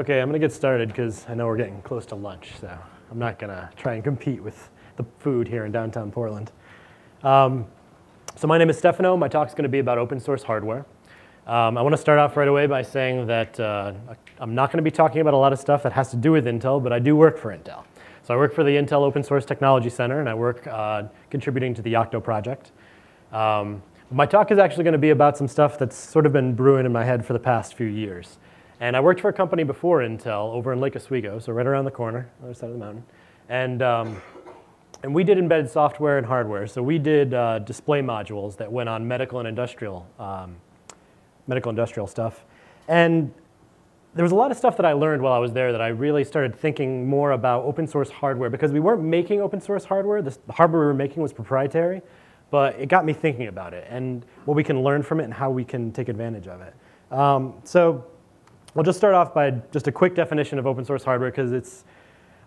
Okay, I'm going to get started because I know we're getting close to lunch, so I'm not going to try and compete with the food here in downtown Portland. Um, so my name is Stephano. My talk is going to be about open source hardware. Um, I want to start off right away by saying that uh, I'm not going to be talking about a lot of stuff that has to do with Intel, but I do work for Intel. So I work for the Intel Open Source Technology Center, and I work uh, contributing to the Yocto project. Um, my talk is actually going to be about some stuff that's sort of been brewing in my head for the past few years. And I worked for a company before Intel over in Lake Oswego, so right around the corner, other side of the mountain. And, um, and we did embedded software and hardware. So we did uh, display modules that went on medical and industrial, um, medical industrial stuff. And there was a lot of stuff that I learned while I was there that I really started thinking more about open source hardware because we weren't making open source hardware. the hardware we were making was proprietary, but it got me thinking about it and what we can learn from it and how we can take advantage of it. Um, so I'll just start off by just a quick definition of open source hardware because it's,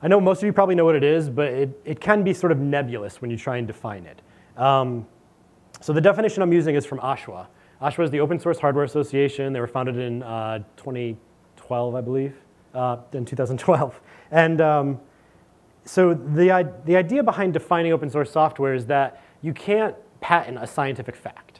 I know most of you probably know what it is, but it, it can be sort of nebulous when you try and define it. Um, so the definition I'm using is from OSHWA. OSHWA is the Open Source Hardware Association. They were founded in uh, 2012, I believe, uh, in 2012. And um, so the, the idea behind defining open source software is that you can't patent a scientific fact.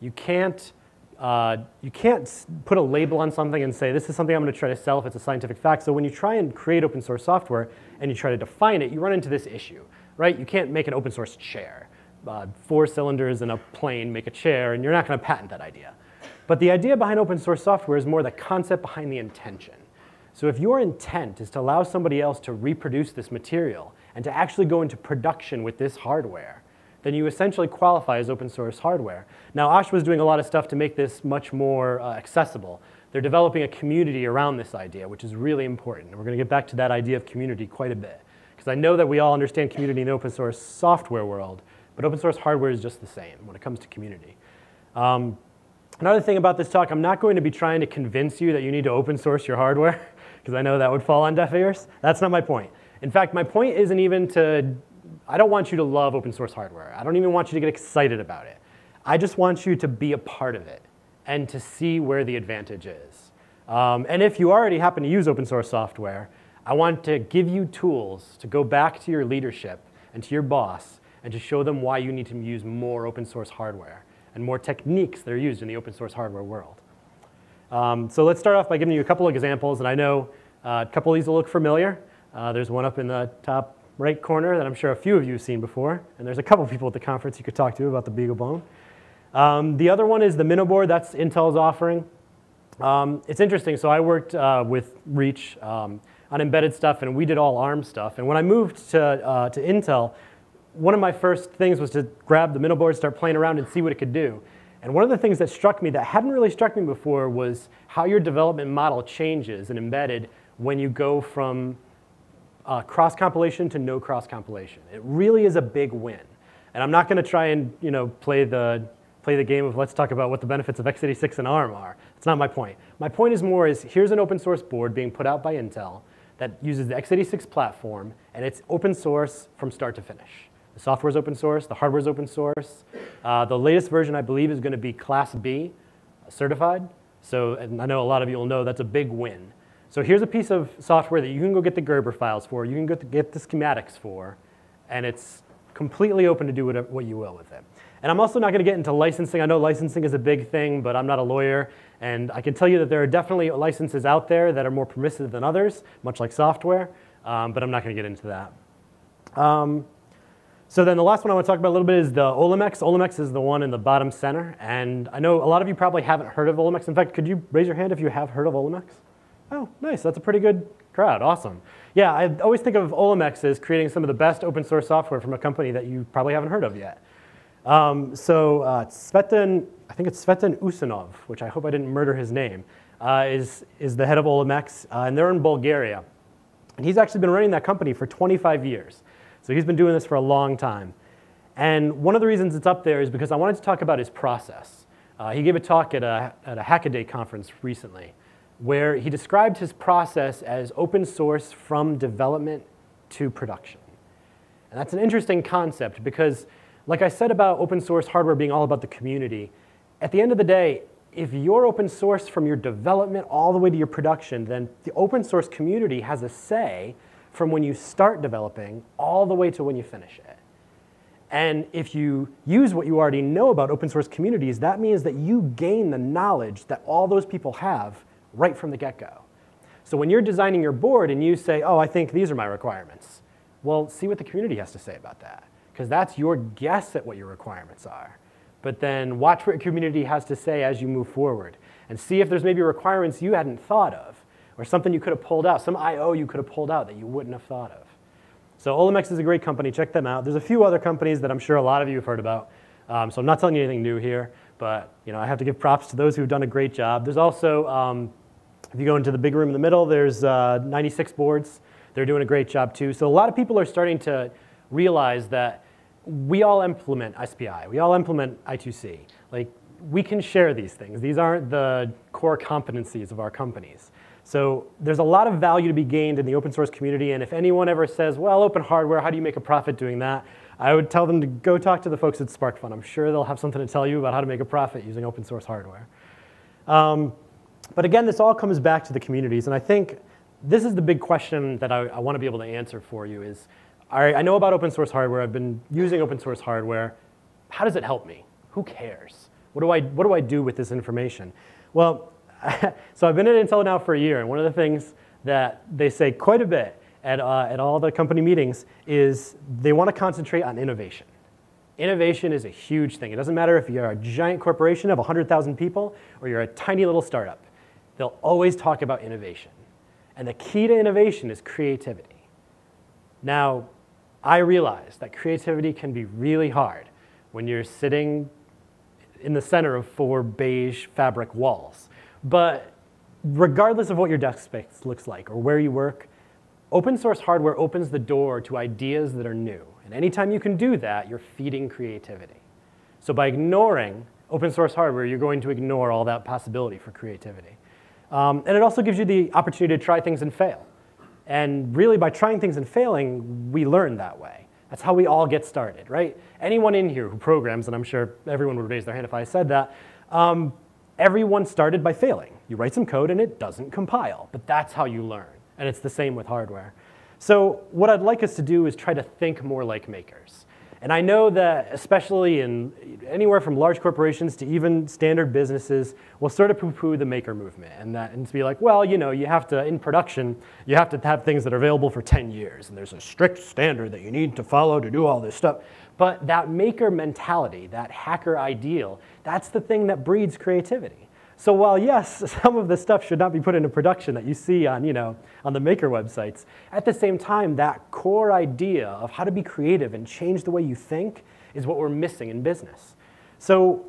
You can't uh, you can't put a label on something and say, this is something I'm going to try to sell if it's a scientific fact. So when you try and create open source software and you try to define it, you run into this issue, right? You can't make an open source chair. Uh, four cylinders and a plane make a chair, and you're not going to patent that idea. But the idea behind open source software is more the concept behind the intention. So if your intent is to allow somebody else to reproduce this material and to actually go into production with this hardware, then you essentially qualify as open source hardware. Now, OSHWA is doing a lot of stuff to make this much more uh, accessible. They're developing a community around this idea, which is really important. And we're going to get back to that idea of community quite a bit. Because I know that we all understand community in the open source software world, but open source hardware is just the same when it comes to community. Um, another thing about this talk, I'm not going to be trying to convince you that you need to open source your hardware, because I know that would fall on deaf ears. That's not my point. In fact, my point isn't even to I don't want you to love open source hardware. I don't even want you to get excited about it. I just want you to be a part of it and to see where the advantage is. Um, and if you already happen to use open source software, I want to give you tools to go back to your leadership and to your boss and to show them why you need to use more open source hardware and more techniques that are used in the open source hardware world. Um, so let's start off by giving you a couple of examples. And I know uh, a couple of these will look familiar. Uh, there's one up in the top right corner that I'm sure a few of you have seen before. And there's a couple people at the conference you could talk to about the BeagleBone. Um, the other one is the MinnowBoard. That's Intel's offering. Um, it's interesting. So I worked uh, with Reach um, on embedded stuff, and we did all ARM stuff. And when I moved to, uh, to Intel, one of my first things was to grab the MinnowBoard, start playing around, and see what it could do. And one of the things that struck me that hadn't really struck me before was how your development model changes in embedded when you go from uh, cross compilation to no cross compilation. It really is a big win. And I'm not going to try and you know, play, the, play the game of let's talk about what the benefits of x86 and ARM are. That's not my point. My point is more is here's an open source board being put out by Intel that uses the x86 platform, and it's open source from start to finish. The software is open source, the hardware is open source. Uh, the latest version, I believe, is going to be Class B certified. So and I know a lot of you will know that's a big win. So here's a piece of software that you can go get the Gerber files for, you can go get the schematics for, and it's completely open to do whatever, what you will with it. And I'm also not going to get into licensing. I know licensing is a big thing, but I'm not a lawyer. And I can tell you that there are definitely licenses out there that are more permissive than others, much like software, um, but I'm not going to get into that. Um, so then the last one I want to talk about a little bit is the Olimex. Olimex is the one in the bottom center. And I know a lot of you probably haven't heard of Olimex. In fact, could you raise your hand if you have heard of Olimex? Oh, nice. That's a pretty good crowd. Awesome. Yeah, I always think of Olimex as creating some of the best open source software from a company that you probably haven't heard of yet. Um, so uh, Tsvetan, I think it's Tsvetan Usunov, which I hope I didn't murder his name, uh, is, is the head of Olimex, uh, and they're in Bulgaria. And he's actually been running that company for 25 years. So he's been doing this for a long time. And one of the reasons it's up there is because I wanted to talk about his process. Uh, he gave a talk at a, at a Hackaday conference recently where he described his process as open source from development to production. And that's an interesting concept because, like I said about open source hardware being all about the community, at the end of the day, if you're open source from your development all the way to your production, then the open source community has a say from when you start developing all the way to when you finish it. And if you use what you already know about open source communities, that means that you gain the knowledge that all those people have right from the get-go. So when you're designing your board and you say, oh, I think these are my requirements, well, see what the community has to say about that, because that's your guess at what your requirements are. But then watch what your community has to say as you move forward, and see if there's maybe requirements you hadn't thought of, or something you could have pulled out, some I.O. you could have pulled out that you wouldn't have thought of. So Olimex is a great company. Check them out. There's a few other companies that I'm sure a lot of you have heard about. Um, so I'm not telling you anything new here, but you know I have to give props to those who've done a great job. There's also, um, if you go into the big room in the middle, there's uh, 96 boards. They're doing a great job too. So a lot of people are starting to realize that we all implement SPI. We all implement I2C. Like we can share these things. These aren't the core competencies of our companies. So there's a lot of value to be gained in the open source community, and if anyone ever says, well, open hardware, how do you make a profit doing that? I would tell them to go talk to the folks at SparkFun. I'm sure they'll have something to tell you about how to make a profit using open source hardware. Um, but again, this all comes back to the communities, and I think this is the big question that I, I want to be able to answer for you is, I, I know about open source hardware, I've been using open source hardware, how does it help me? Who cares? What do I, what do, I do with this information? Well, so I've been at Intel now for a year, and one of the things that they say quite a bit at, uh, at all the company meetings is they want to concentrate on innovation. Innovation is a huge thing. It doesn't matter if you're a giant corporation of 100,000 people or you're a tiny little startup. They'll always talk about innovation. And the key to innovation is creativity. Now, I realize that creativity can be really hard when you're sitting in the center of four beige fabric walls. But regardless of what your desk space looks like or where you work, open source hardware opens the door to ideas that are new. And anytime you can do that, you're feeding creativity. So by ignoring open source hardware, you're going to ignore all that possibility for creativity. Um, and it also gives you the opportunity to try things and fail. And really, by trying things and failing, we learn that way. That's how we all get started, right? Anyone in here who programs, and I'm sure everyone would raise their hand if I said that, um, everyone started by failing. You write some code and it doesn't compile, but that's how you learn. And it's the same with hardware. So what I'd like us to do is try to think more like makers. And I know that especially in anywhere from large corporations to even standard businesses will sort of poo-poo the maker movement and that and to be like, well, you know, you have to, in production, you have to have things that are available for 10 years and there's a strict standard that you need to follow to do all this stuff. But that maker mentality, that hacker ideal, that's the thing that breeds creativity. So while yes, some of the stuff should not be put into production that you see on, you know, on the maker websites, at the same time, that core idea of how to be creative and change the way you think is what we're missing in business. So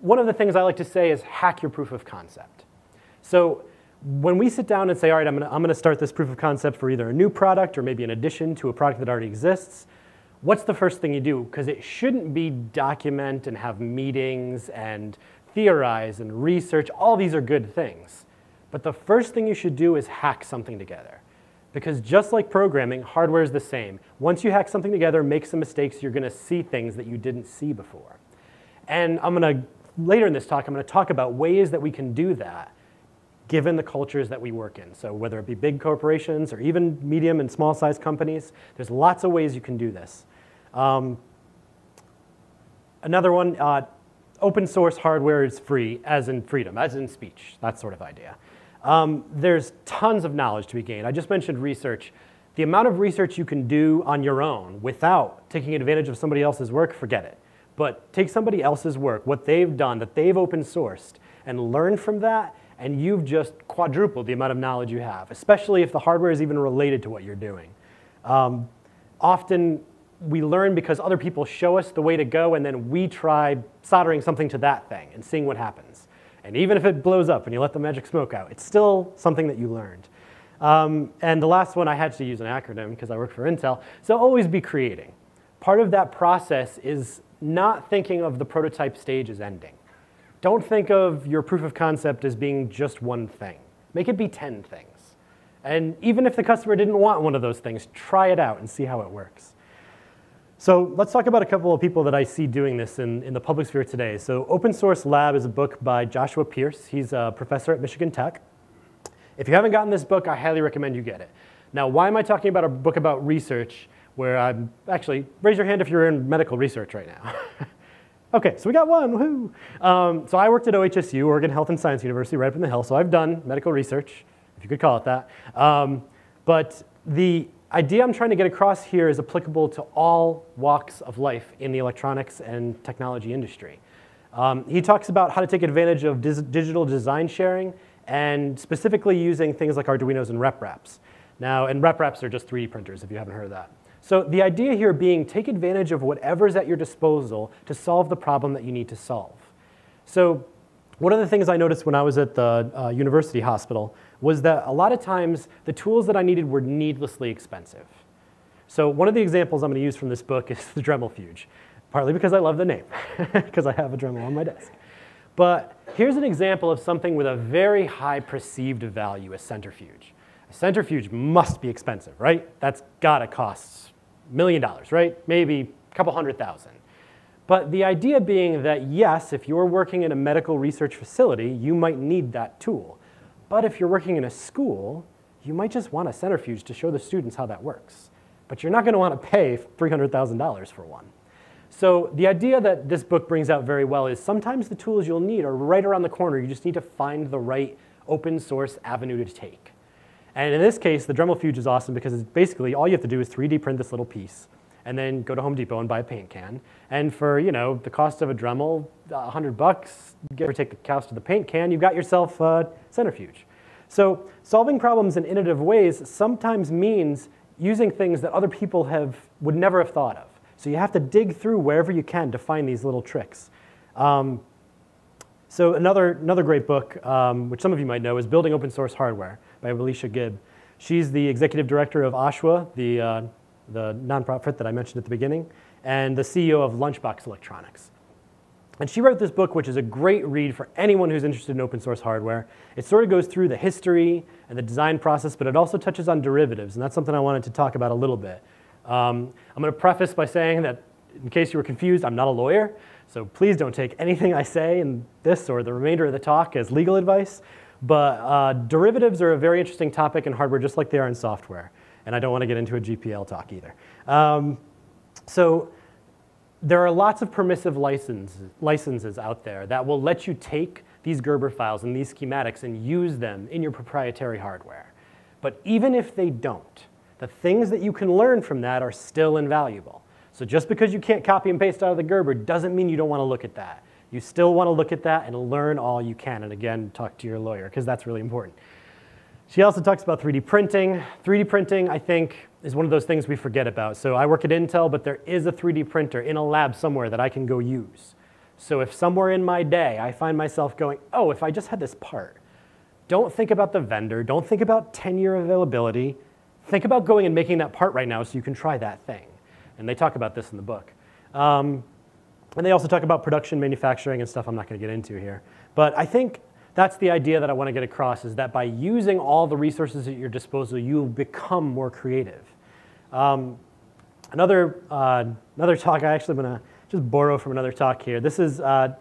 one of the things I like to say is hack your proof of concept. So when we sit down and say, all right, I'm gonna, I'm gonna start this proof of concept for either a new product or maybe an addition to a product that already exists, what's the first thing you do? Because it shouldn't be document and have meetings and theorize and research. All these are good things. But the first thing you should do is hack something together. Because just like programming, hardware is the same. Once you hack something together, make some mistakes, you're going to see things that you didn't see before. And I'm going to, later in this talk, I'm going to talk about ways that we can do that given the cultures that we work in. So whether it be big corporations or even medium and small sized companies, there's lots of ways you can do this. Um, another one, uh, open source hardware is free, as in freedom, as in speech, that sort of idea. Um, there's tons of knowledge to be gained. I just mentioned research. The amount of research you can do on your own without taking advantage of somebody else's work, forget it. But take somebody else's work, what they've done, that they've open sourced, and learn from that, and you've just quadrupled the amount of knowledge you have, especially if the hardware is even related to what you're doing. Um, often we learn because other people show us the way to go and then we try soldering something to that thing and seeing what happens. And even if it blows up and you let the magic smoke out, it's still something that you learned. Um, and the last one, I had to use an acronym because I work for Intel. So always be creating. Part of that process is not thinking of the prototype stage as ending. Don't think of your proof of concept as being just one thing. Make it be 10 things. And even if the customer didn't want one of those things, try it out and see how it works. So let's talk about a couple of people that I see doing this in, in the public sphere today. So Open Source Lab is a book by Joshua Pearce. He's a professor at Michigan Tech. If you haven't gotten this book, I highly recommend you get it. Now, why am I talking about a book about research where I'm, actually, raise your hand if you're in medical research right now. okay, so we got one. Um, so I worked at OHSU, Oregon Health and Science University, right up in the hill, so I've done medical research, if you could call it that. Um, but the idea I'm trying to get across here is applicable to all walks of life in the electronics and technology industry. Um, he talks about how to take advantage of digital design sharing and specifically using things like Arduinos and RepRaps. Now, and RepRaps are just 3D printers if you haven't heard of that. So the idea here being take advantage of whatever's at your disposal to solve the problem that you need to solve. So one of the things I noticed when I was at the uh, university hospital was that a lot of times the tools that I needed were needlessly expensive. So one of the examples I'm going to use from this book is the Dremel Fuge, partly because I love the name, because I have a Dremel on my desk. But here's an example of something with a very high perceived value, a centrifuge. A centrifuge must be expensive, right? That's gotta cost a million dollars, right? Maybe a couple hundred thousand. But the idea being that yes, if you're working in a medical research facility, you might need that tool. But if you're working in a school, you might just want a centrifuge to show the students how that works. But you're not going to want to pay $300,000 for one. So the idea that this book brings out very well is sometimes the tools you'll need are right around the corner. You just need to find the right open source avenue to take. And in this case, the Dremel Fuge is awesome because it's basically all you have to do is 3D print this little piece and then go to Home Depot and buy a paint can. And for you know the cost of a Dremel, 100 bucks, give or take the cost of the paint can, you've got yourself a centrifuge. So solving problems in innovative ways sometimes means using things that other people have, would never have thought of. So you have to dig through wherever you can to find these little tricks. Um, so another, another great book, um, which some of you might know, is Building Open Source Hardware by Alicia Gibb. She's the executive director of OSHWA, the, uh, the nonprofit that I mentioned at the beginning, and the CEO of Lunchbox Electronics. And she wrote this book, which is a great read for anyone who's interested in open source hardware. It sort of goes through the history and the design process, but it also touches on derivatives, and that's something I wanted to talk about a little bit. Um, I'm going to preface by saying that, in case you were confused, I'm not a lawyer, so please don't take anything I say in this or the remainder of the talk as legal advice. But uh, derivatives are a very interesting topic in hardware, just like they are in software. And I don't want to get into a GPL talk either. Um, so there are lots of permissive licenses, licenses out there that will let you take these Gerber files and these schematics and use them in your proprietary hardware. But even if they don't, the things that you can learn from that are still invaluable. So just because you can't copy and paste out of the Gerber doesn't mean you don't want to look at that. You still want to look at that and learn all you can. And again, talk to your lawyer because that's really important. She also talks about 3D printing. 3D printing, I think, is one of those things we forget about. So I work at Intel, but there is a 3D printer in a lab somewhere that I can go use. So if somewhere in my day I find myself going, oh, if I just had this part, don't think about the vendor, don't think about 10-year availability. Think about going and making that part right now so you can try that thing. And they talk about this in the book. Um, and they also talk about production, manufacturing, and stuff I'm not going to get into here. But I think that's the idea that I want to get across is that by using all the resources at your disposal, you'll become more creative. Um, another, uh, another talk, I actually am going to just borrow from another talk here. This is uh,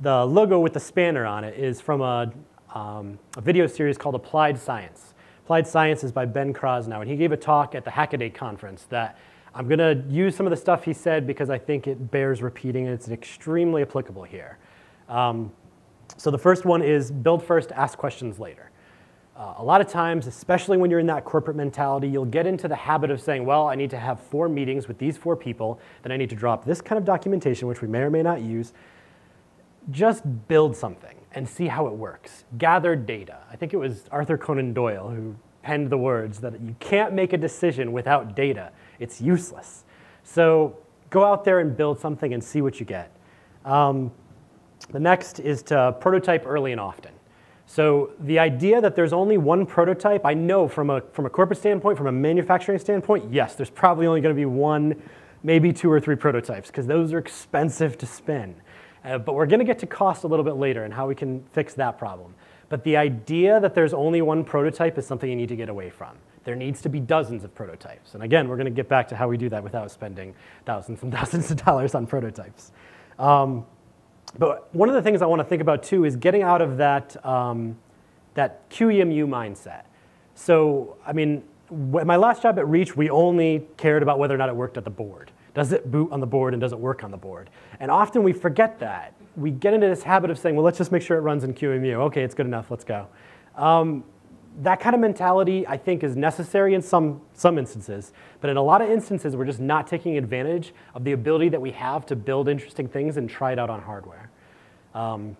the logo with the spanner on it is from a, um, a video series called Applied Science. Applied Science is by Ben Krasnow, and he gave a talk at the Hackaday conference that I'm going to use some of the stuff he said because I think it bears repeating and it's extremely applicable here. Um, so the first one is build first, ask questions later. Uh, a lot of times, especially when you're in that corporate mentality, you'll get into the habit of saying, well, I need to have four meetings with these four people, then I need to drop this kind of documentation, which we may or may not use. Just build something and see how it works. Gather data. I think it was Arthur Conan Doyle who penned the words that you can't make a decision without data. It's useless. So go out there and build something and see what you get. Um, the next is to prototype early and often. So the idea that there's only one prototype, I know from a, from a corporate standpoint, from a manufacturing standpoint, yes, there's probably only going to be one, maybe two or three prototypes, because those are expensive to spin. Uh, but we're going to get to cost a little bit later and how we can fix that problem. But the idea that there's only one prototype is something you need to get away from. There needs to be dozens of prototypes. And again, we're going to get back to how we do that without spending thousands and thousands of dollars on prototypes. Um, but one of the things I want to think about too is getting out of that, um, that QEMU mindset. So, I mean, my last job at Reach, we only cared about whether or not it worked at the board. Does it boot on the board and does it work on the board? And often we forget that. We get into this habit of saying, well, let's just make sure it runs in QEMU. Okay, it's good enough, let's go. Um, that kind of mentality, I think, is necessary in some, some instances. But in a lot of instances, we're just not taking advantage of the ability that we have to build interesting things and try it out on hardware. Um,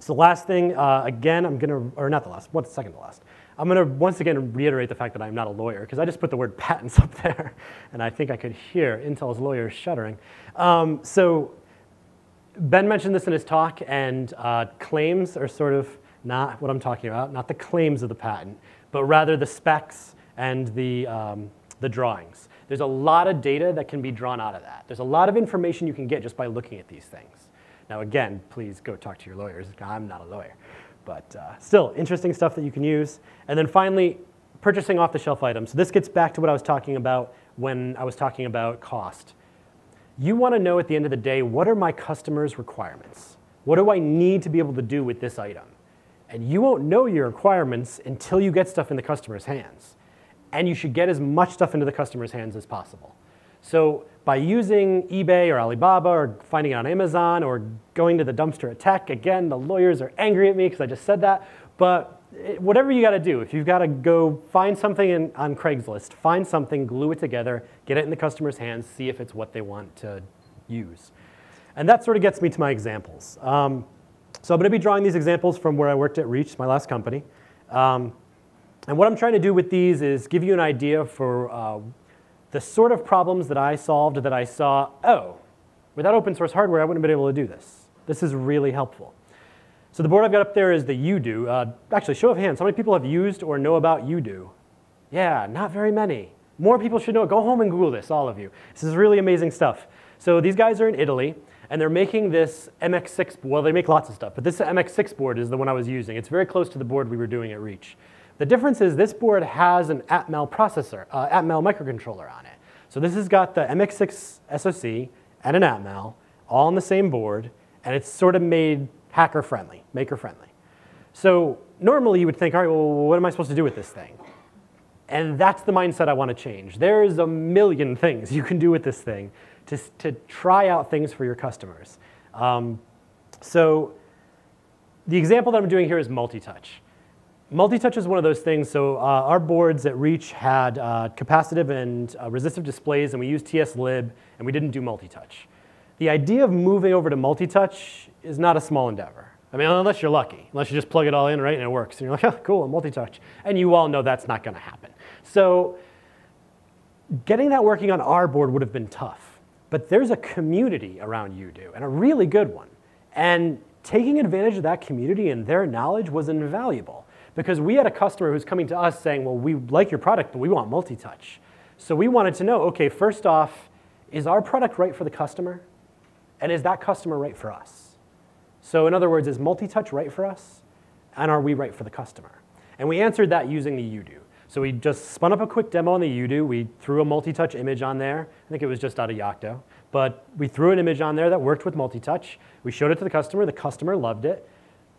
so last thing, uh, again, I'm going to, or not the last, what's second to last? I'm going to once again reiterate the fact that I'm not a lawyer because I just put the word patents up there and I think I could hear Intel's lawyers shuddering. Um, so Ben mentioned this in his talk and uh, claims are sort of not what I'm talking about, not the claims of the patent, but rather the specs and the, um, the drawings. There's a lot of data that can be drawn out of that. There's a lot of information you can get just by looking at these things. Now again, please go talk to your lawyers. I'm not a lawyer. But uh, still, interesting stuff that you can use. And then finally, purchasing off-the-shelf items. So this gets back to what I was talking about when I was talking about cost. You want to know at the end of the day, what are my customers' requirements? What do I need to be able to do with this item? And you won't know your requirements until you get stuff in the customer's hands. And you should get as much stuff into the customer's hands as possible. So by using eBay or Alibaba or finding it on Amazon or going to the dumpster at tech, again, the lawyers are angry at me because I just said that. But whatever you got to do, if you've got to go find something in, on Craigslist, find something, glue it together, get it in the customer's hands, see if it's what they want to use. And that sort of gets me to my examples. Um, so I'm going to be drawing these examples from where I worked at Reach, my last company. Um, and what I'm trying to do with these is give you an idea for uh, the sort of problems that I solved that I saw, oh, without open source hardware, I wouldn't have been able to do this. This is really helpful. So the board I've got up there is the UDOO. Uh, actually, show of hands, how many people have used or know about UDOO? Yeah, not very many. More people should know. Go home and Google this, all of you. This is really amazing stuff. So these guys are in Italy, and they're making this MX6, well, they make lots of stuff, but this MX6 board is the one I was using. It's very close to the board we were doing at Reach. The difference is this board has an Atmel processor, uh, Atmel microcontroller on it. So this has got the MX6 SoC and an Atmel all on the same board, and it's sort of made hacker friendly, maker friendly. So normally you would think, all right, well, what am I supposed to do with this thing? And that's the mindset I want to change. There's a million things you can do with this thing to, to try out things for your customers. Um, so the example that I'm doing here is multi-touch. Multi-touch is one of those things. So uh, our boards at Reach had uh, capacitive and uh, resistive displays, and we used TS-lib, and we didn't do multi-touch. The idea of moving over to multi-touch is not a small endeavor. I mean, unless you're lucky, unless you just plug it all in, right, and it works. And you're like, oh, cool, multi-touch. And you all know that's not going to happen. So getting that working on our board would have been tough. But there's a community around UDOO, and a really good one. And taking advantage of that community and their knowledge was invaluable because we had a customer who's coming to us saying, well, we like your product, but we want multi-touch. So we wanted to know, okay, first off, is our product right for the customer? And is that customer right for us? So in other words, is multi-touch right for us? And are we right for the customer? And we answered that using the UDOO. So we just spun up a quick demo on the UDOO. We threw a multi-touch image on there. I think it was just out of Yocto. But we threw an image on there that worked with multi-touch. We showed it to the customer. The customer loved it.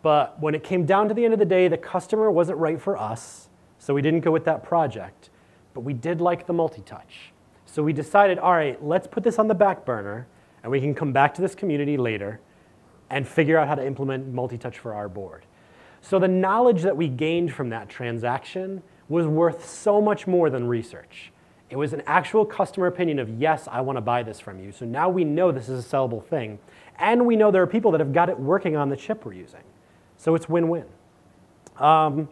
But when it came down to the end of the day, the customer wasn't right for us, so we didn't go with that project. But we did like the multi-touch. So we decided, all right, let's put this on the back burner, and we can come back to this community later and figure out how to implement multi-touch for our board. So the knowledge that we gained from that transaction was worth so much more than research. It was an actual customer opinion of, yes, I want to buy this from you. So now we know this is a sellable thing. And we know there are people that have got it working on the chip we're using. So it's win-win. Um,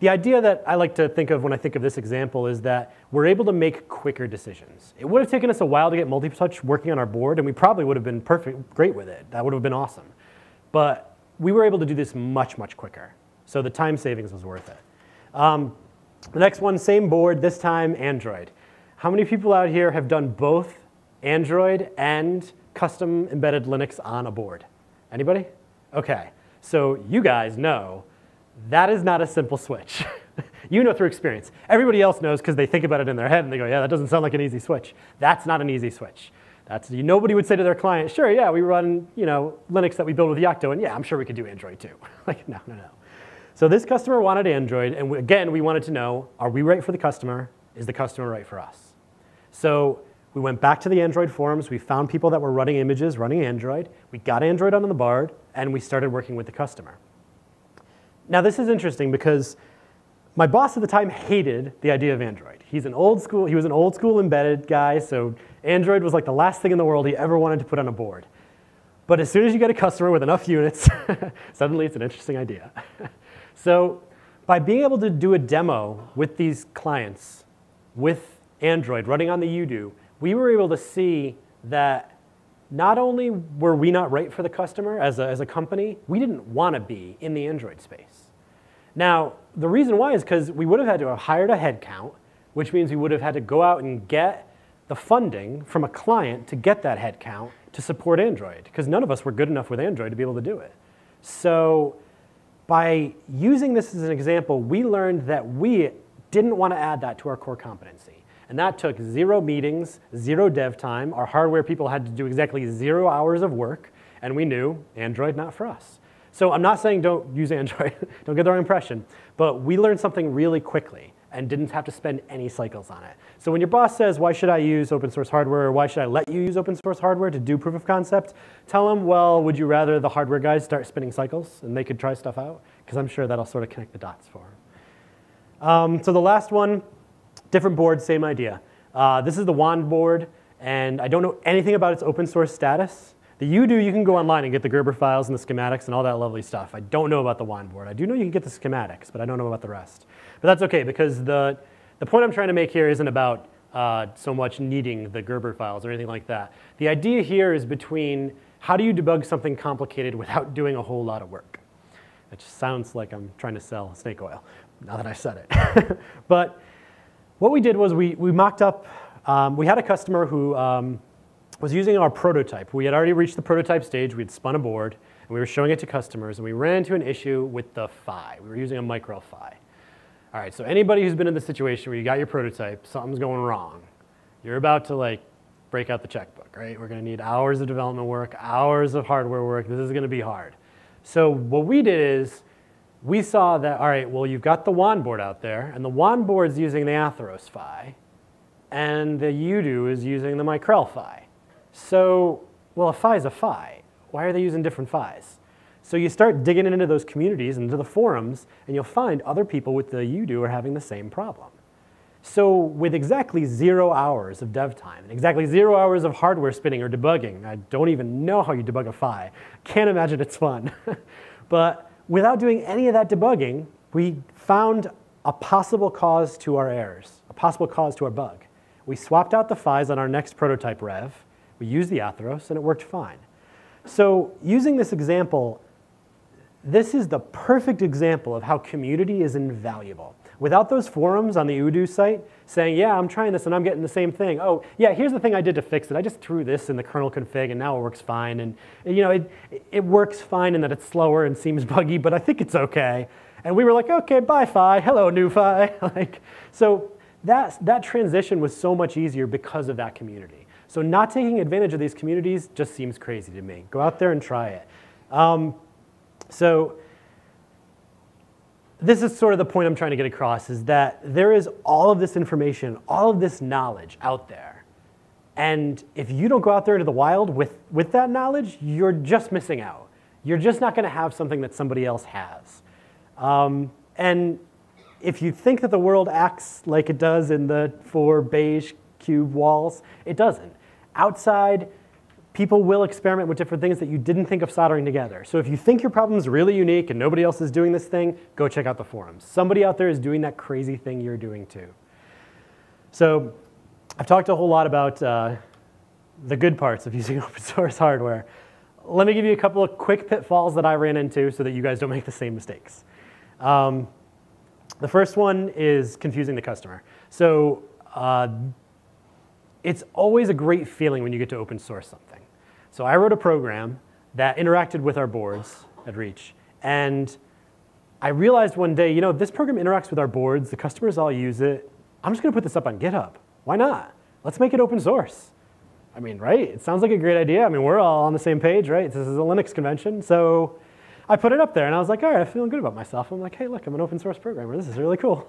the idea that I like to think of when I think of this example is that we're able to make quicker decisions. It would have taken us a while to get multi-touch working on our board, and we probably would have been perfect, great with it. That would have been awesome. But we were able to do this much, much quicker. So the time savings was worth it. Um, the next one, same board, this time Android. How many people out here have done both Android and custom embedded Linux on a board? Anybody? Okay. So you guys know That is not a simple switch. you know through experience. Everybody else knows because they think about it in their head and they go, yeah, that doesn't sound like an easy switch. That's not an easy switch. That's, nobody would say to their client, sure, yeah, we run you know, Linux that we build with Yocto, and yeah, I'm sure we could do Android too. like, no, no, no. So this customer wanted Android, and we, again, we wanted to know, are we right for the customer? Is the customer right for us? So we went back to the Android forums. We found people that were running images, running Android. We got Android onto the BARD, and we started working with the customer. Now this is interesting because my boss at the time hated the idea of Android. He's an old school, he was an old school embedded guy, so Android was like the last thing in the world he ever wanted to put on a board. But as soon as you get a customer with enough units, suddenly it's an interesting idea. so by being able to do a demo with these clients, with Android running on the UDOO, we were able to see that not only were we not right for the customer as a, as a company, we didn't want to be in the Android space. Now, the reason why is because we would have had to have hired a headcount, which means we would have had to go out and get the funding from a client to get that headcount to support Android, because none of us were good enough with Android to be able to do it. So by using this as an example, we learned that we didn't want to add that to our core competency. And that took zero meetings, zero dev time. Our hardware people had to do exactly zero hours of work, and we knew Android not for us. So I'm not saying don't use Android, don't get the wrong impression, but we learned something really quickly and didn't have to spend any cycles on it. So when your boss says, why should I use open source hardware or why should I let you use open source hardware to do proof of concept, tell them, well, would you rather the hardware guys start spinning cycles and they could try stuff out? Because I'm sure that'll sort of connect the dots for them. Um, so the last one, Different board, same idea. Uh, this is the Wandboard, and I don't know anything about its open source status. The UDOO, you can go online and get the Gerber files and the schematics and all that lovely stuff. I don't know about the Wandboard. I do know you can get the schematics, but I don't know about the rest. But that's okay, because the, the point I'm trying to make here isn't about uh, so much needing the Gerber files or anything like that. The idea here is between how do you debug something complicated without doing a whole lot of work? It just sounds like I'm trying to sell snake oil, now that I said it. but what we did was we, we mocked up, um, we had a customer who um, was using our prototype. We had already reached the prototype stage, we had spun a board, and we were showing it to customers, and we ran into an issue with the PHY. We were using a Micrel PHY. All right, so anybody who's been in the situation where you got your prototype, something's going wrong. You're about to like break out the checkbook, right? We're gonna need hours of development work, hours of hardware work. This is gonna be hard. So what we did is we saw that, all right, well, you've got the Wandboard out there, and the Wandboard's using the Atheros PHY, and the UDOO is using the Micrel PHY. So, well, a PHY is a PHY. Why are they using different PHYs? So you start digging into those communities, into the forums, and you'll find other people with the UDOO are having the same problem. So with exactly zero hours of dev time, and exactly zero hours of hardware spinning or debugging, I don't even know how you debug a PHY. Can't imagine it's fun. but without doing any of that debugging, we found a possible cause to our errors, a possible cause to our bug. We swapped out the PHYs on our next prototype rev, we used the Atheros, and it worked fine. So using this example, this is the perfect example of how community is invaluable. Without those forums on the UDOO site saying, yeah, I'm trying this and I'm getting the same thing. Oh, yeah, here's the thing I did to fix it. I just threw this in the kernel config and now it works fine. And you know, it, it works fine in that it's slower and seems buggy, but I think it's okay. And we were like, okay, bye PHY, hello new PHY. like, so that, that transition was so much easier because of that community. So not taking advantage of these communities just seems crazy to me. Go out there and try it. Um, so this is sort of the point I'm trying to get across is that there is all of this information, all of this knowledge out there. And if you don't go out there into the wild with, with that knowledge, you're just missing out. You're just not going to have something that somebody else has. Um, and if you think that the world acts like it does in the four beige cube walls, it doesn't. Outside, people will experiment with different things that you didn't think of soldering together. So if you think your problem is really unique and nobody else is doing this thing, go check out the forums. Somebody out there is doing that crazy thing you're doing too. So I've talked a whole lot about uh, the good parts of using open source hardware. Let me give you a couple of quick pitfalls that I ran into so that you guys don't make the same mistakes. Um, the first one is confusing the customer. So uh, it's always a great feeling when you get to open source something. So I wrote a program that interacted with our boards at Reach. And I realized one day, you know, this program interacts with our boards. The customers all use it. I'm just going to put this up on GitHub. Why not? Let's make it open source. I mean, right? It sounds like a great idea. I mean, we're all on the same page, right? This is a Linux convention. So I put it up there and I was like, all right, I'm feeling good about myself. I'm like, hey, look, I'm an open source programmer. This is really cool.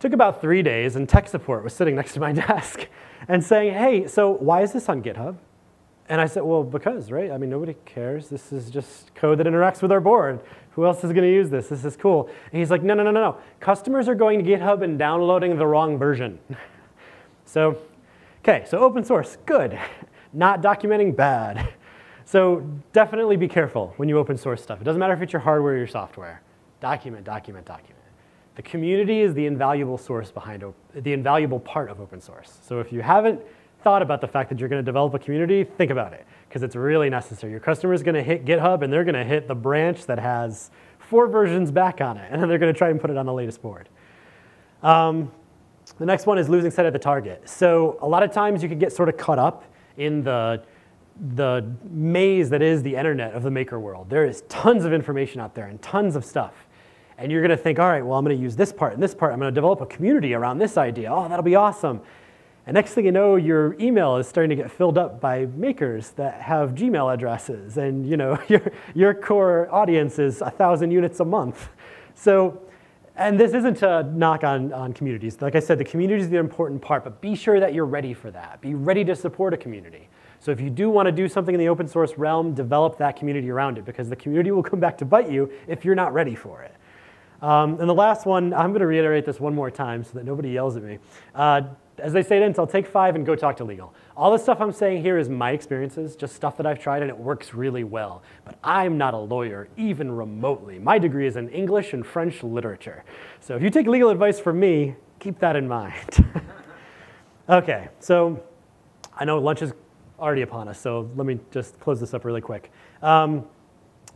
Took about three days and tech support was sitting next to my desk and saying, hey, so why is this on GitHub? And I said, well, because, right? I mean, nobody cares. This is just code that interacts with our board. Who else is going to use this? This is cool. And he's like, no, no, no, no, no. Customers are going to GitHub and downloading the wrong version. so, okay, so open source, good. Not documenting, bad. So definitely be careful when you open source stuff. It doesn't matter if it's your hardware or your software. Document, document, document. The community is the invaluable source behind the invaluable part of open source. So if you haven't thought about the fact that you're going to develop a community, think about it because it's really necessary. Your customer is going to hit GitHub and they're going to hit the branch that has four versions back on it, and then they're going to try and put it on the latest board. Um, the next one is losing sight of the target. So a lot of times you can get sort of caught up in the the maze that is the internet of the maker world. There is tons of information out there and tons of stuff. And you're going to think, all right, well, I'm going to use this part and this part. I'm going to develop a community around this idea. Oh, that'll be awesome. And next thing you know, your email is starting to get filled up by makers that have Gmail addresses. And you know, your, your core audience is 1,000 units a month. So, and this isn't a knock on, on communities. Like I said, the community is the important part, but be sure that you're ready for that. Be ready to support a community. So if you do want to do something in the open source realm, develop that community around it because the community will come back to bite you if you're not ready for it. Um, and the last one, I'm going to reiterate this one more time so that nobody yells at me. Uh, as they say at Intel, take five and go talk to legal. All the stuff I'm saying here is my experiences, just stuff that I've tried and it works really well. But I'm not a lawyer, even remotely. My degree is in English and French literature. So if you take legal advice from me, keep that in mind. okay, so I know lunch is already upon us, so let me just close this up really quick. Um,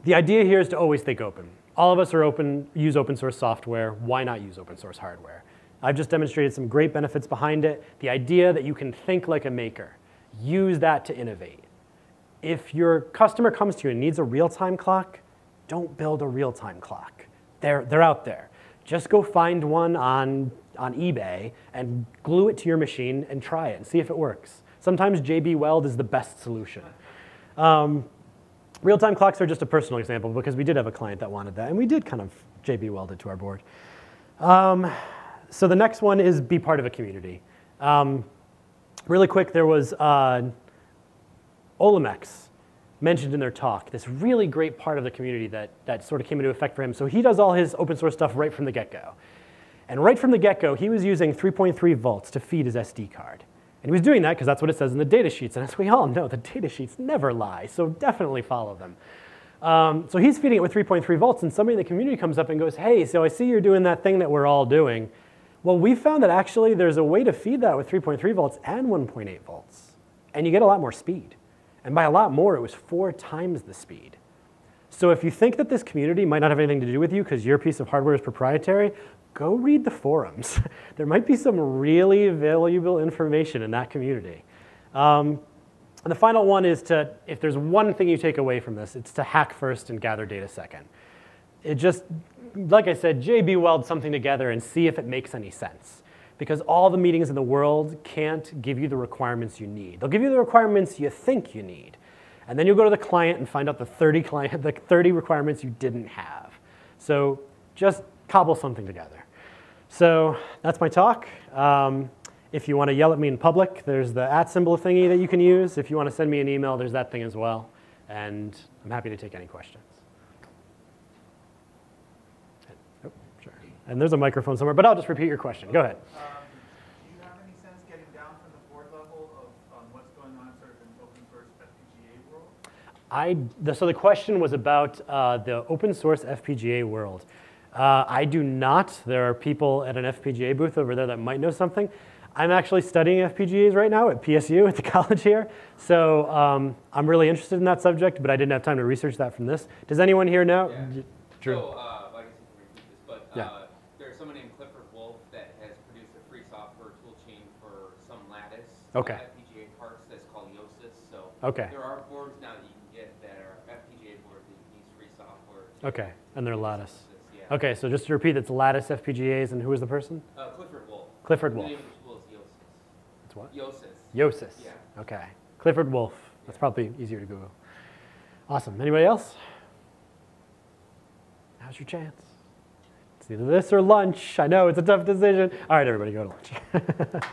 the idea here is to always think open. All of us are open, use open source software. Why not use open source hardware? I've just demonstrated some great benefits behind it. The idea that you can think like a maker, use that to innovate. If your customer comes to you and needs a real-time clock, don't build a real-time clock. They're, they're out there. Just go find one on, on eBay and glue it to your machine and try it and see if it works. Sometimes JB Weld is the best solution. Um, Real-time clocks are just a personal example because we did have a client that wanted that, and we did kind of JB Weld it to our board. Um, so the next one is be part of a community. Um, really quick, there was uh, Olimex mentioned in their talk, this really great part of the community that, that sort of came into effect for him. So he does all his open source stuff right from the get-go. And right from the get-go, he was using 3.3 volts to feed his SD card. And he was doing that because that's what it says in the data sheets. And as we all know, the data sheets never lie, so definitely follow them. Um, so he's feeding it with 3.3 volts, and somebody in the community comes up and goes, hey, so I see you're doing that thing that we're all doing. Well, we found that actually there's a way to feed that with 3.3 volts and 1.8 volts, and you get a lot more speed. And by a lot more, it was four times the speed. So if you think that this community might not have anything to do with you because your piece of hardware is proprietary, go read the forums. there might be some really valuable information in that community. Um, and the final one is to, if there's one thing you take away from this, it's to hack first and gather data second. It just, like I said, JB weld something together and see if it makes any sense. Because all the meetings in the world can't give you the requirements you need. They'll give you the requirements you think you need. And then you'll go to the client and find out the 30, client, the 30 requirements you didn't have. So just cobble something together. So that's my talk. Um, if you want to yell at me in public, there's the at symbol thingy that you can use. If you want to send me an email, there's that thing as well. And I'm happy to take any questions. Oh, sure. And there's a microphone somewhere, but I'll just repeat your question. Go ahead. Um, do you have any sense getting down from the board level of um, what's going on sort of in open source FPGA world? I, the, so the question was about uh, the open source FPGA world. Uh, I do not. There are people at an FPGA booth over there that might know something. I'm actually studying FPGAs right now at PSU at the college here. So um, I'm really interested in that subject, but I didn't have time to research that from this. Does anyone here know? Yeah. Drew. So, uh, I guess you can repeat this, but Yeah. uh, there's someone named Clifford Wolf that has produced a free software toolchain for some lattice Okay. FPGA parts that's called Yosys. So Okay. there are boards now that you can get that are FPGA boards that you can use free software. to Okay, and they're lattice. Yeah. Okay, so just to repeat, it's Lattice FPGAs, and who is the person? Uh, Clifford Wolf. Clifford The Wolf. name of the tool is It's what? Yosys. Yosys. Yeah. Okay. Clifford Wolf. That's probably easier to Google. Awesome. Anybody else? How's your chance. It's either this or lunch. I know it's a tough decision. All right, everybody, go to lunch.